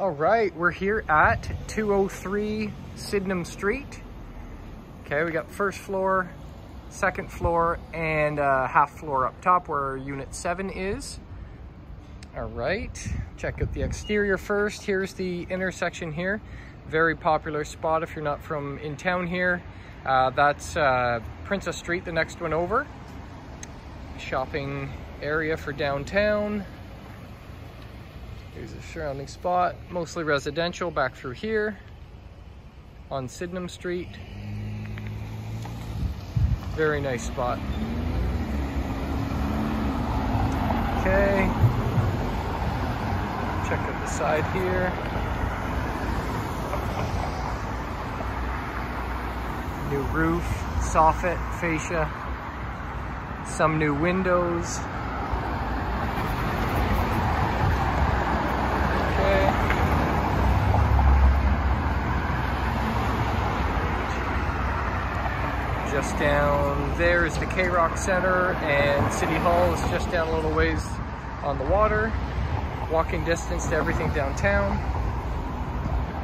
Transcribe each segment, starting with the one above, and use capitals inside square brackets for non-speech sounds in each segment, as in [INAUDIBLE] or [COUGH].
All right, we're here at 203 Sydenham Street. Okay, we got first floor, second floor, and a half floor up top where unit seven is. All right, check out the exterior first. Here's the intersection here. Very popular spot if you're not from in town here. Uh, that's uh, Princess Street, the next one over. Shopping area for downtown. Here's a surrounding spot, mostly residential back through here on Sydenham Street. Very nice spot. Okay. Check out the side here. New roof, soffit, fascia, some new windows. Just down there is the K-Rock Center and City Hall is just down a little ways on the water. Walking distance to everything downtown.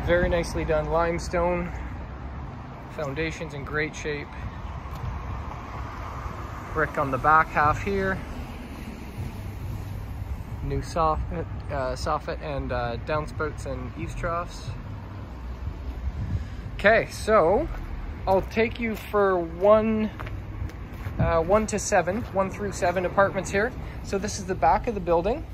Very nicely done limestone. Foundation's in great shape. Brick on the back half here. New soffit, uh, soffit and uh, downspouts and eaves troughs. Okay, so I'll take you for one, uh, one to seven, one through seven apartments here. So this is the back of the building.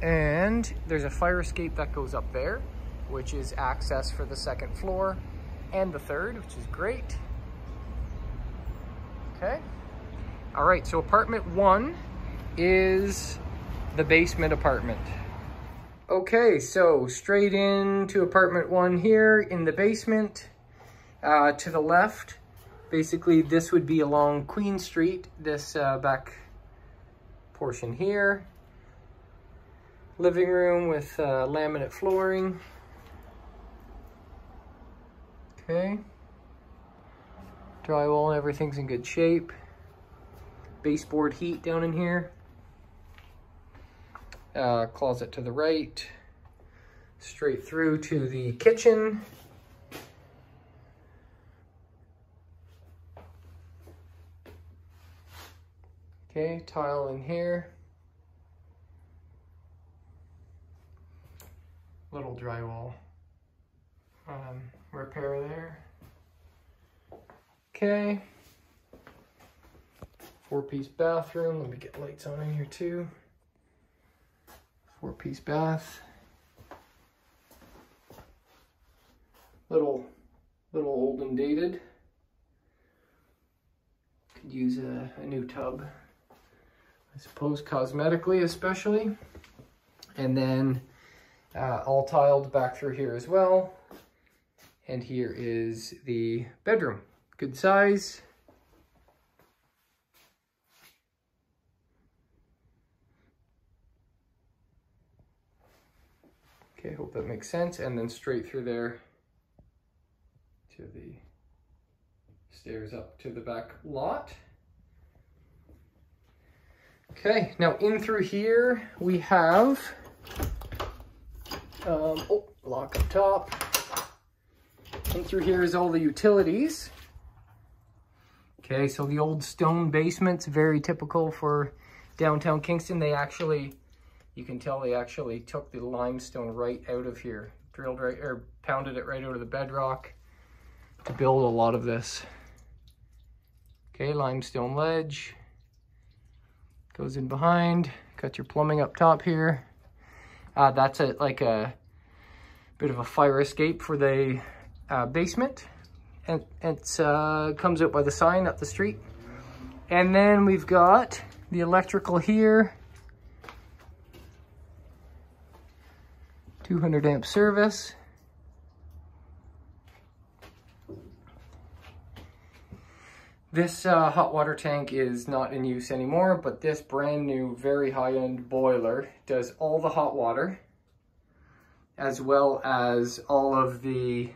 And there's a fire escape that goes up there, which is access for the second floor and the third, which is great. Okay. All right, so apartment one is the basement apartment. Okay, so straight into apartment one here in the basement. Uh, to the left, basically this would be along Queen Street, this uh, back portion here. Living room with uh, laminate flooring. Okay. Drywall and everything's in good shape. Baseboard heat down in here. Uh, closet to the right. Straight through to the kitchen. Okay, tile in here. Little drywall um, repair there. Okay. Four-piece bathroom. Let me get lights on in here too. Four-piece bath. Little, little old and dated. Could use a, a new tub. I suppose cosmetically especially. And then uh, all tiled back through here as well. And here is the bedroom. Good size. Okay, hope that makes sense. And then straight through there to the stairs up to the back lot. Okay, now in through here, we have, um, oh, lock up top. In through here is all the utilities. Okay, so the old stone basement's very typical for downtown Kingston. They actually, you can tell they actually took the limestone right out of here, drilled right, or pounded it right out of the bedrock to build a lot of this. Okay, limestone ledge. Goes in behind, got your plumbing up top here. Uh, that's a, like a bit of a fire escape for the uh, basement. And it uh, comes out by the sign up the street. And then we've got the electrical here. 200 amp service. This uh, hot water tank is not in use anymore, but this brand new, very high-end boiler does all the hot water, as well as all of the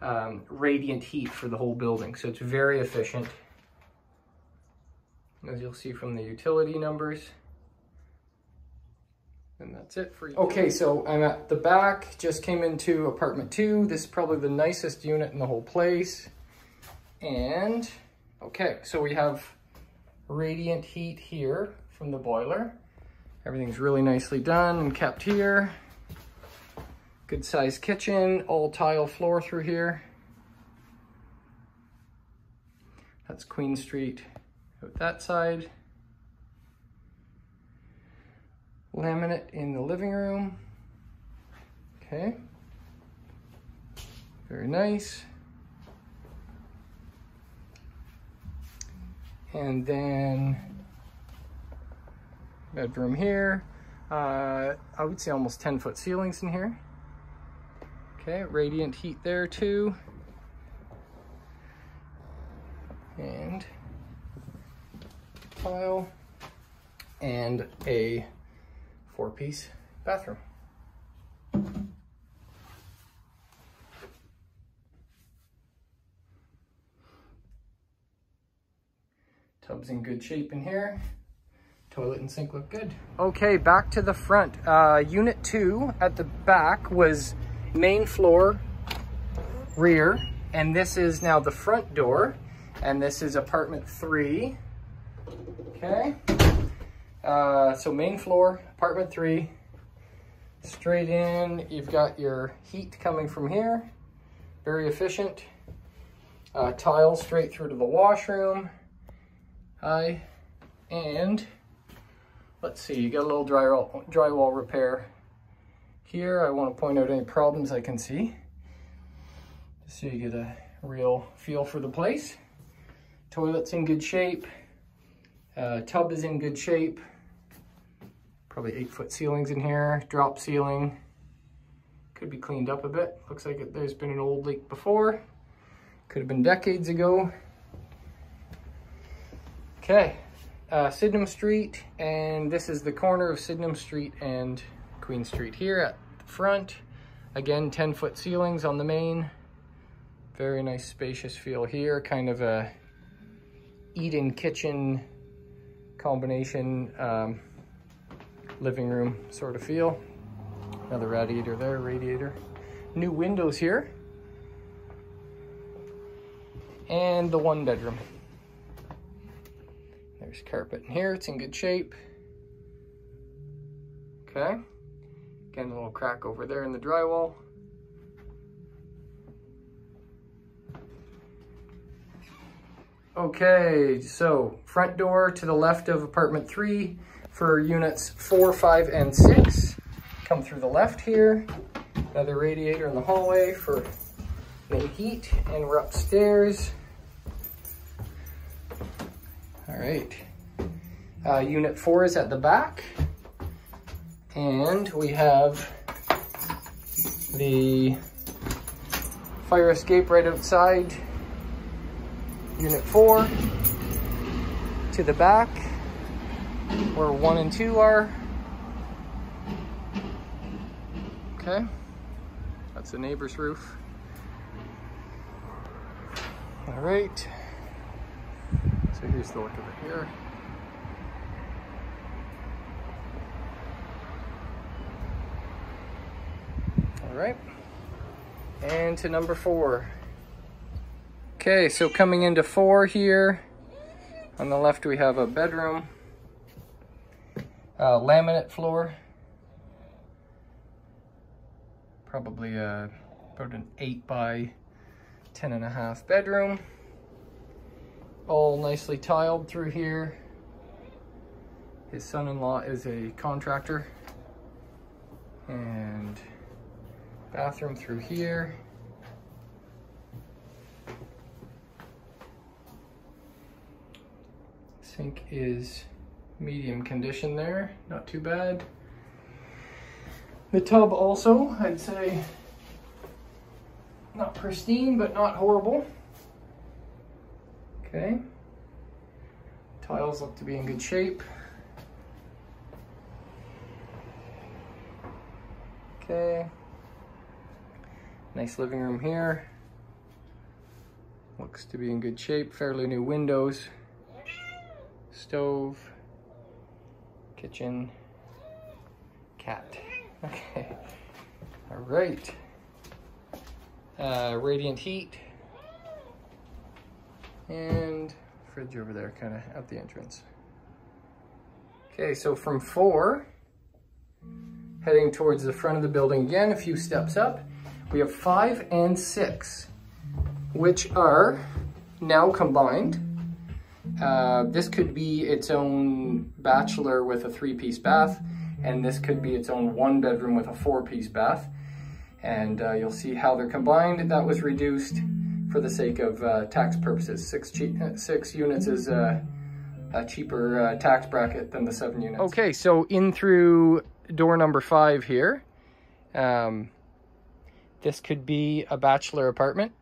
um, radiant heat for the whole building. So it's very efficient, as you'll see from the utility numbers. And that's it for you. Okay, so I'm at the back, just came into apartment two. This is probably the nicest unit in the whole place. And, okay, so we have radiant heat here from the boiler. Everything's really nicely done and kept here. Good sized kitchen, all tile floor through here. That's Queen Street out that side. Laminate in the living room. Okay. Very nice. And then bedroom here. Uh, I would say almost 10 foot ceilings in here. Okay, radiant heat there too. And tile and a four-piece bathroom. Tub's in good shape in here. Toilet and sink look good. Okay, back to the front. Uh, unit two at the back was main floor, rear, and this is now the front door, and this is apartment three. Okay. Uh, so main floor, apartment three, straight in, you've got your heat coming from here, very efficient. Uh, tile straight through to the washroom. Hi, and let's see, you got a little drywall, drywall repair here. I want to point out any problems I can see, just so you get a real feel for the place. Toilet's in good shape. Uh, tub is in good shape. Probably eight foot ceilings in here, drop ceiling. Could be cleaned up a bit. Looks like it, there's been an old leak before. Could have been decades ago. Okay, uh, Sydenham Street, and this is the corner of Sydenham Street and Queen Street here at the front. Again, 10 foot ceilings on the main. Very nice spacious feel here, kind of a eat-in kitchen combination um, living room sort of feel. Another radiator there, radiator. New windows here. And the one bedroom. There's carpet in here, it's in good shape. Okay. Again, a little crack over there in the drywall. Okay, so front door to the left of apartment three for units four, five, and six. Come through the left here. Another radiator in the hallway for main heat, and we're upstairs. All right. Uh, unit four is at the back. And we have the fire escape right outside unit four to the back where one and two are. Okay, that's the neighbor's roof. All right, so here's the look of it here. All right, and to number four. Okay, so coming into four here, on the left we have a bedroom, laminate floor, probably a, about an eight by ten and a half bedroom, all nicely tiled through here. His son-in-law is a contractor, and bathroom through here. Sink is medium condition there, not too bad. The tub also, I'd say, not pristine, but not horrible. Okay. Tiles look to be in good shape. Okay. Nice living room here. Looks to be in good shape, fairly new windows stove, kitchen, cat. [LAUGHS] Okay. All right. Uh, radiant heat. And fridge over there, kind of at the entrance. Okay, so from four, heading towards the front of the building again, a few steps up, we have five and six, which are now combined. Uh, this could be its own bachelor with a three-piece bath, and this could be its own one bedroom with a four-piece bath. And uh, you'll see how they're combined. That was reduced for the sake of uh, tax purposes. Six, six units is uh, a cheaper uh, tax bracket than the seven units. Okay, so in through door number five here, um, this could be a bachelor apartment.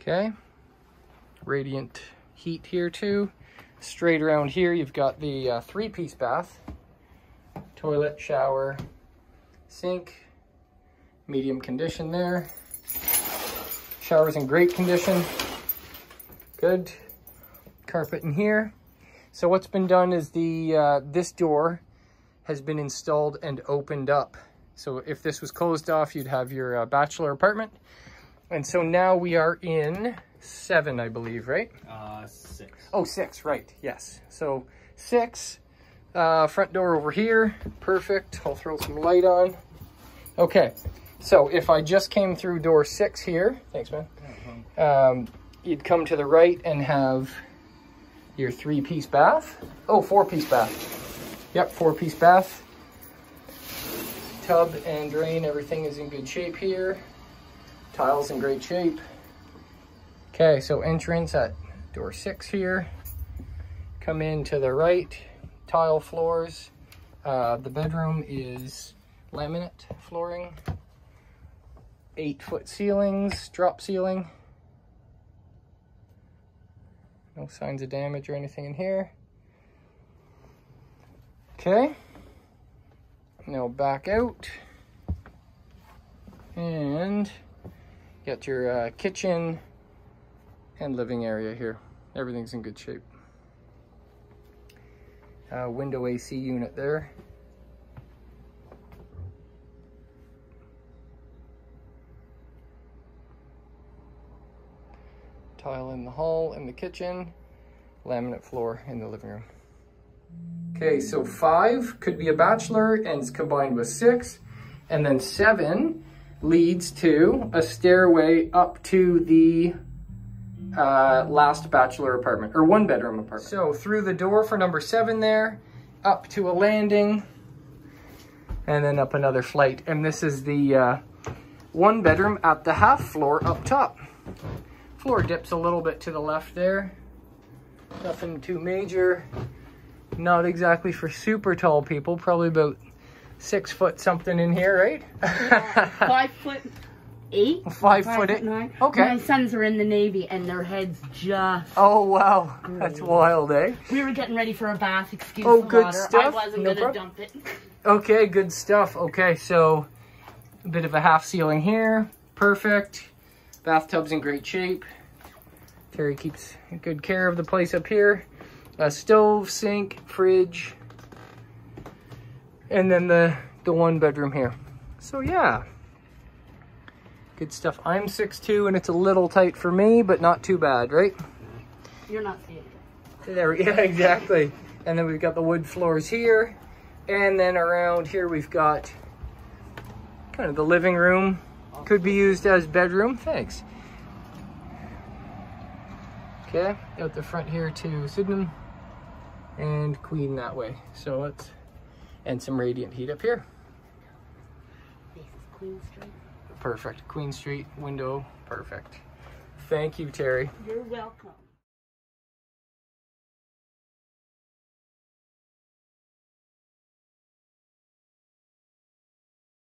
Okay, radiant heat here too. Straight around here, you've got the uh, three-piece bath, toilet, shower, sink, medium condition there. Shower's in great condition. Good. Carpet in here. So what's been done is the uh, this door has been installed and opened up. So if this was closed off, you'd have your uh, bachelor apartment. And so now we are in seven, I believe, right? Uh, six. Oh, six, right, yes. So six, uh, front door over here, perfect. I'll throw some light on. Okay, so if I just came through door six here, thanks man, um, you'd come to the right and have your three piece bath. Oh, four piece bath. Yep, four piece bath. Tub and drain, everything is in good shape here. Tiles in great shape. Okay, so entrance at door six here. Come in to the right, tile floors. Uh, the bedroom is laminate flooring eight foot ceilings, drop ceiling. No signs of damage or anything in here. Okay. Now back out. And get your uh, kitchen and living area here. Everything's in good shape. Uh, window AC unit there. Tile in the hall and the kitchen, laminate floor in the living room. Okay, so five could be a bachelor and is combined with six. And then seven leads to a stairway up to the uh, last bachelor apartment, or one bedroom apartment. So through the door for number seven there, up to a landing, and then up another flight. And this is the uh, one bedroom at the half floor up top. Floor dips a little bit to the left there. Nothing too major. Not exactly for super tall people, probably about six foot something in here, right? Yeah, five foot eight. [LAUGHS] Five, five foot, eight. Nine. Okay. My sons are in the Navy and their heads just. Oh wow, that's wild, eh? We were getting ready for a bath. Excuse me. oh, the good water. stuff. I wasn't no gonna problem. dump it. Okay, good stuff. Okay, so a bit of a half ceiling here, perfect. Bathtub's in great shape. Terry keeps good care of the place up here. A stove, sink, fridge, and then the, the one bedroom here. So yeah, good stuff. I'm 6'2", and it's a little tight for me, but not too bad, right? You're not. There, [LAUGHS] yeah, exactly. And then we've got the wood floors here. And then around here we've got kind of the living room. Could be used as bedroom. Thanks. Okay, out the front here to Sydenham and Queen that way. So let's, and some radiant heat up here. This is Queen Street. Perfect. Queen Street window, perfect. Thank you, Terry. You're welcome.